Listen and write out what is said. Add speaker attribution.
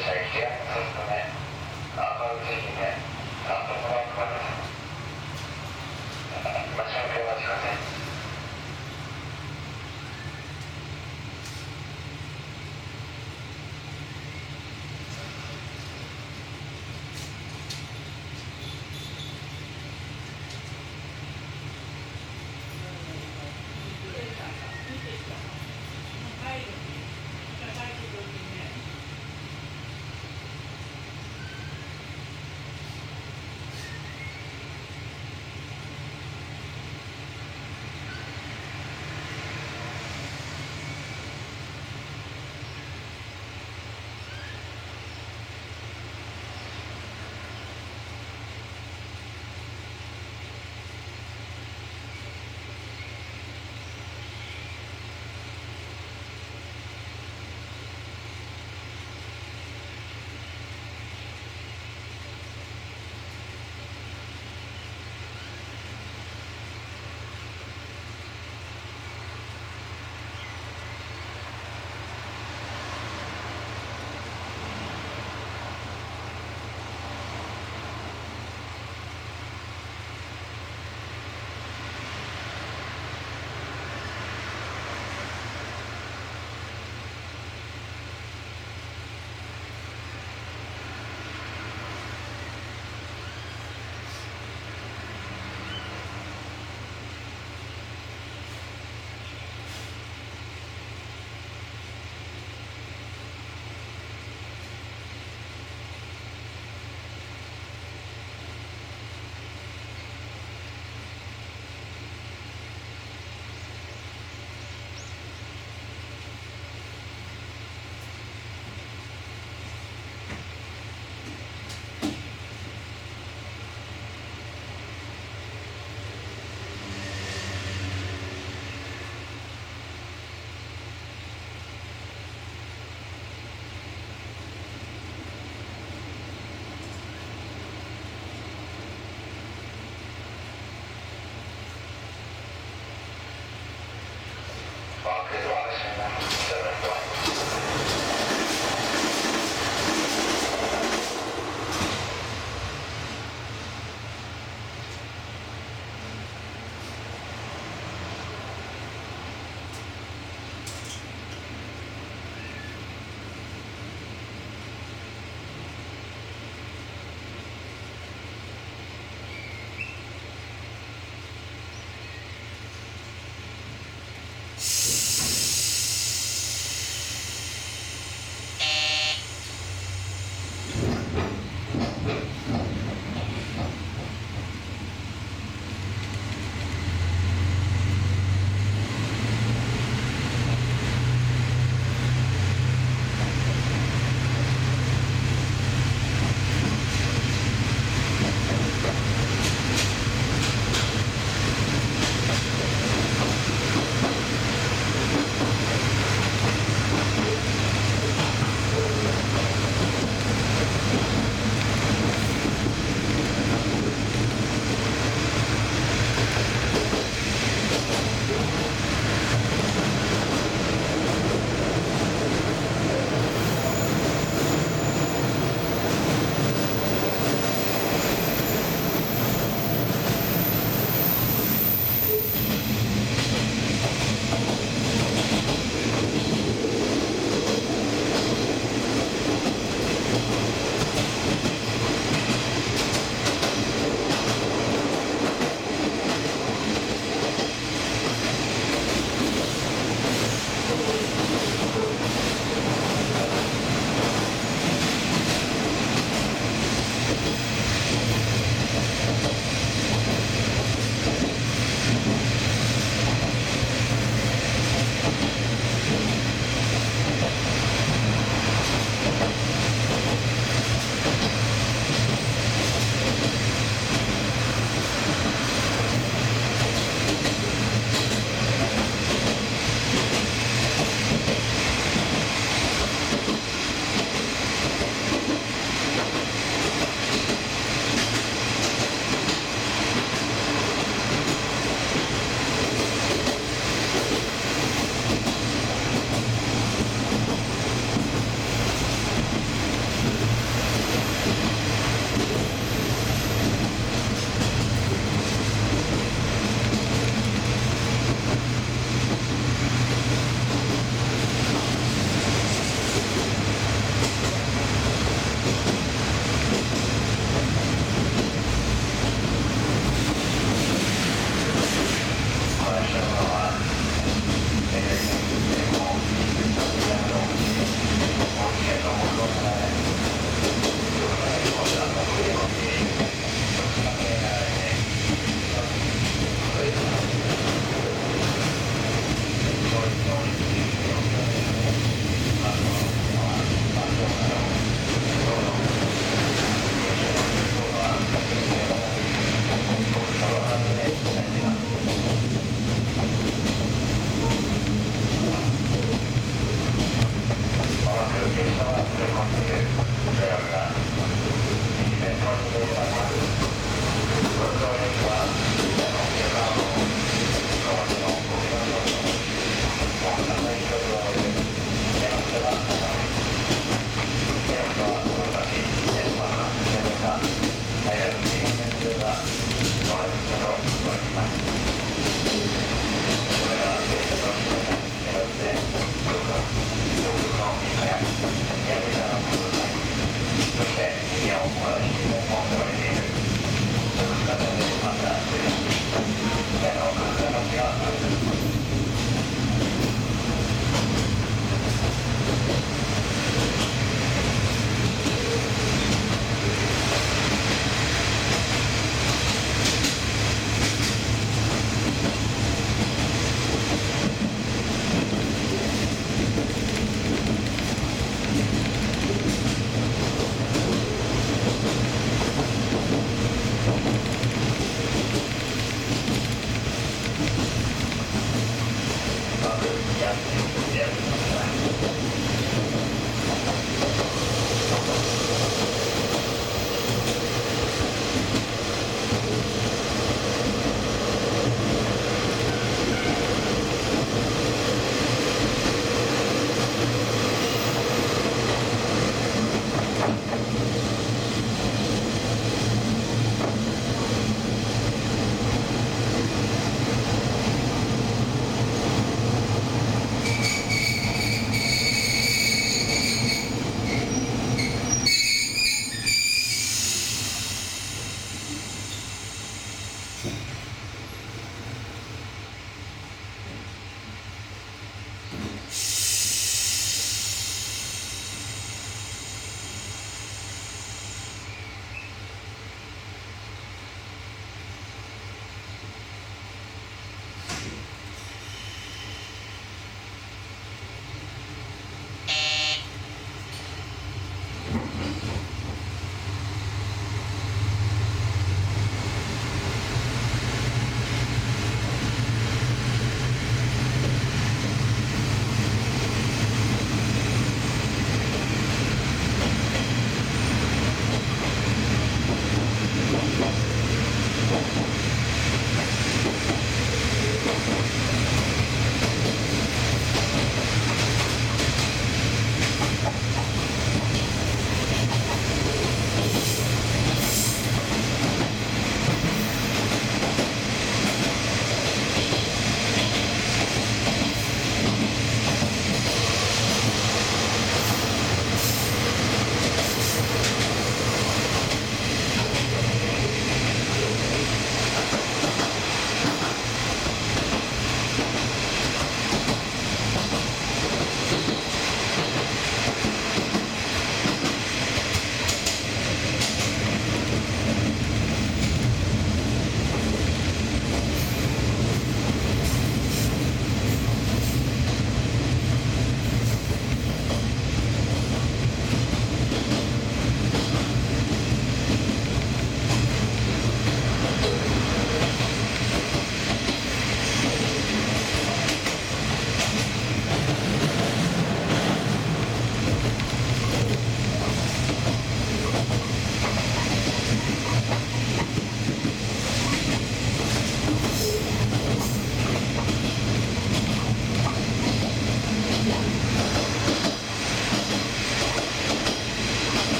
Speaker 1: 「車駅が進むため赤内駅で3